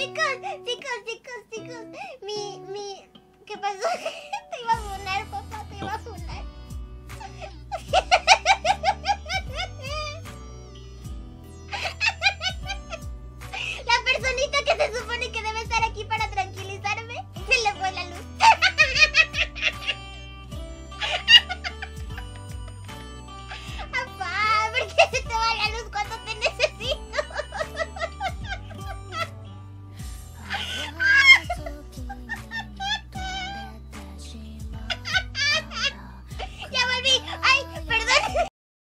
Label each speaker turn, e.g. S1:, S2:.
S1: chicos, chicos, chicos, chicos. Mi, mi... ¿Qué pasó?